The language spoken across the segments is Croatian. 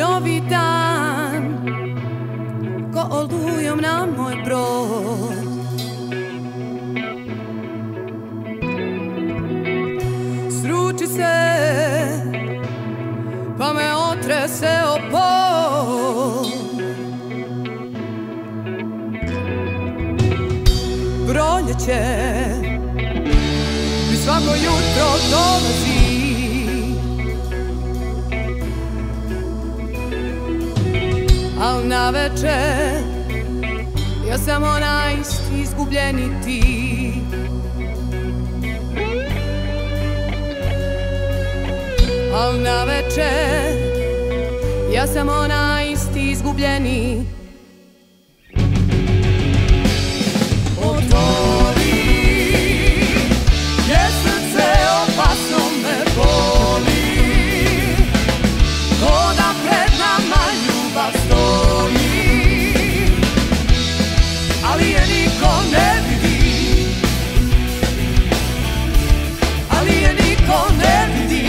novi dan Ko olujom na moj brod. Sruči se Pa me otrese o pod. Proljeće svako jutro dolazi Na večer Ja sam onaj isti izgubljeni ti. Al na večer Ja sam onaj isti izgubljeni niko ne vidi. Ali je niko ne vidi.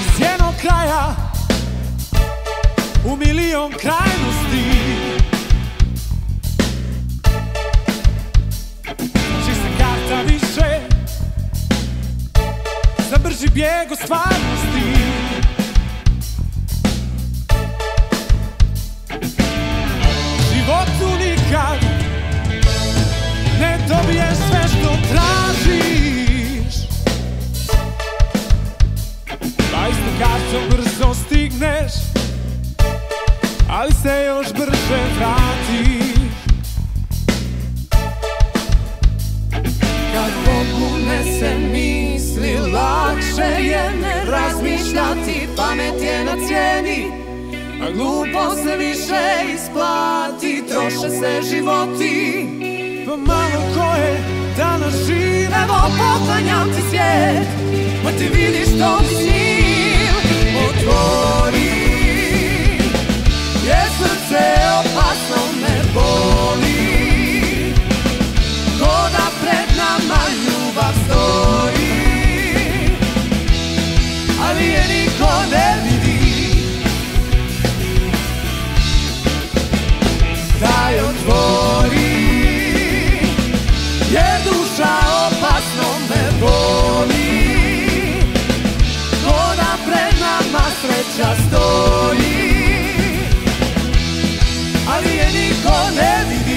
Iz jednog kraja u milion krajnosti od stvarnosti. Životu nikad ne dobiješ sve što tražiš. Isto kartom brzo stigneš Ali se još brže vratiš Pamet je na cijeni A glupo se više isplati. Troše se životi Pa malo ko je danas živ. Evo poklanjam ti svijet Pa ti vidiš što mi ali je niko ne vidi. Da je otvori. Jer duša opasno me boli. Ko da pred nama sreća stoji. Ali je niko ne vidi.